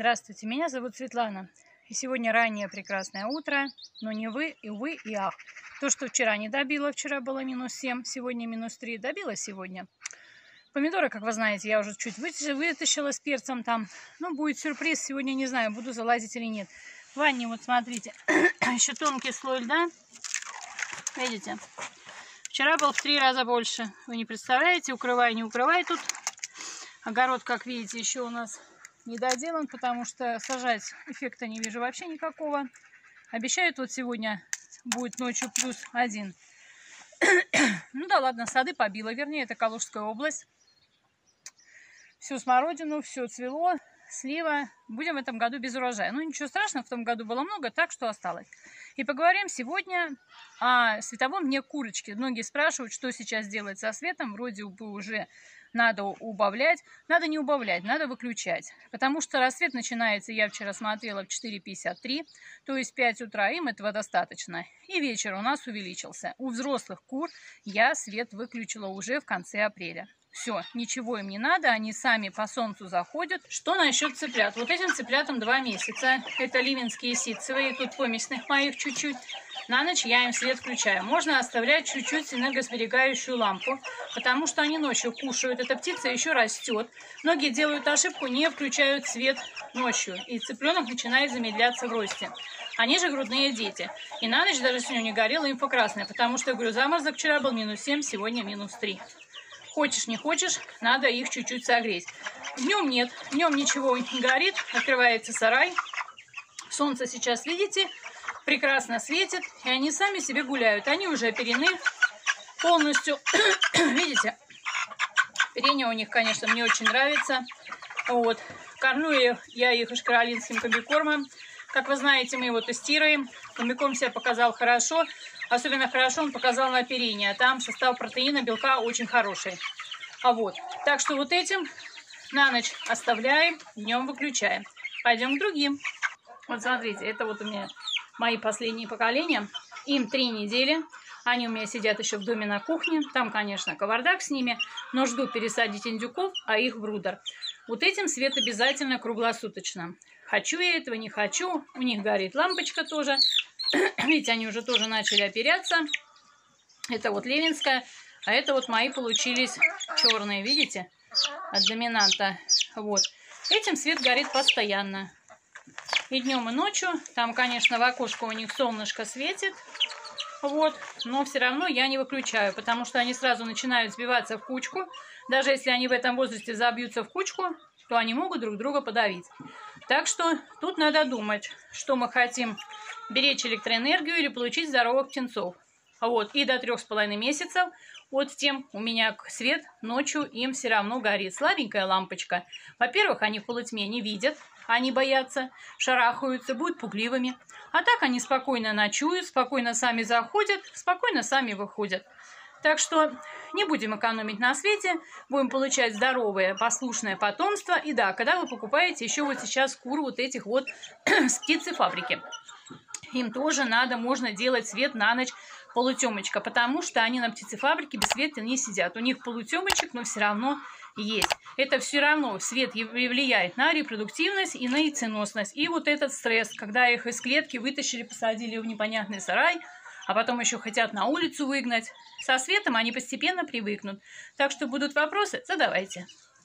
Здравствуйте, меня зовут Светлана. И сегодня раннее прекрасное утро, но не вы, и вы, и ах. То, что вчера не добило, вчера было минус 7, сегодня минус 3, добило сегодня. Помидоры, как вы знаете, я уже чуть вытащила с перцем там. Ну, будет сюрприз, сегодня не знаю, буду залазить или нет. В ванне, вот смотрите, еще тонкий слой льда. Видите? Вчера был в три раза больше. Вы не представляете, укрывай, не укрывай тут. Огород, как видите, еще у нас не доделан, потому что сажать эффекта не вижу вообще никакого. Обещают вот сегодня будет ночью плюс один. ну да ладно, сады побило, вернее, это Калужская область. Всю смородину, все цвело, слива. Будем в этом году без урожая. Ну ничего страшного, в том году было много, так что осталось. И поговорим сегодня о световом дне курочки. Многие спрашивают, что сейчас делать со светом. Вроде бы уже надо убавлять. Надо не убавлять, надо выключать. Потому что рассвет начинается, я вчера смотрела, в 4.53, то есть 5 утра, им этого достаточно. И вечер у нас увеличился. У взрослых кур я свет выключила уже в конце апреля. Все, ничего им не надо, они сами по солнцу заходят. Что насчет цыплят? Вот этим цыплятам два месяца. Это ливенские ситцевые, тут помесных моих чуть-чуть. На ночь я им свет включаю. Можно оставлять чуть-чуть энергосберегающую лампу, потому что они ночью кушают. Эта птица еще растет. Многие делают ошибку, не включают свет ночью, и цыпленок начинает замедляться в росте. Они же грудные дети. И на ночь даже сегодня не горела инфокрасная, потому что, говорю, заморозок вчера был минус 7, сегодня минус 3. Хочешь, не хочешь, надо их чуть-чуть согреть. Днем нет, днем ничего не горит, открывается сарай. Солнце сейчас, видите, прекрасно светит, и они сами себе гуляют. Они уже оперены полностью. Видите? Оперение у них, конечно, мне очень нравится. Вот. Кормлю я их шкаролинским комбикормом. Как вы знаете, мы его тестируем. Комбикорм себя показал хорошо. Особенно хорошо он показал на оперение. Там состав протеина, белка очень хороший. А вот. Так что вот этим на ночь оставляем, днем выключаем. Пойдем к другим. Вот смотрите, это вот у меня мои последние поколения. Им три недели. Они у меня сидят еще в доме на кухне. Там, конечно, кавардак с ними. Но жду пересадить индюков, а их в рудер. Вот этим свет обязательно круглосуточно. Хочу я этого, не хочу. У них горит лампочка тоже. Видите, они уже тоже начали оперяться. Это вот Ленинская. А это вот мои получились черные, видите? От доминанта. Вот. Этим свет горит постоянно. И днем, и ночью. Там, конечно, в окошко у них солнышко светит. Вот. Но все равно я не выключаю, потому что они сразу начинают сбиваться в кучку. Даже если они в этом возрасте забьются в кучку, то они могут друг друга подавить. Так что тут надо думать, что мы хотим беречь электроэнергию или получить здоровых птенцов. Вот. И до трех с половиной месяцев вот тем у меня свет ночью им все равно горит. Слабенькая лампочка. Во-первых, они в полутьме не видят, они боятся, шарахаются, будут пугливыми. А так они спокойно ночуют, спокойно сами заходят, спокойно сами выходят. Так что не будем экономить на свете, будем получать здоровое, послушное потомство. И да, когда вы покупаете еще вот сейчас кур вот этих вот с птицефабрики, им тоже надо, можно делать свет на ночь полутемочка, потому что они на птицефабрике без света не сидят. У них полутемочек, но все равно есть. Это все равно свет влияет на репродуктивность и на яйценосность. И вот этот стресс, когда их из клетки вытащили, посадили в непонятный сарай, а потом еще хотят на улицу выгнать. Со светом они постепенно привыкнут. Так что будут вопросы, задавайте.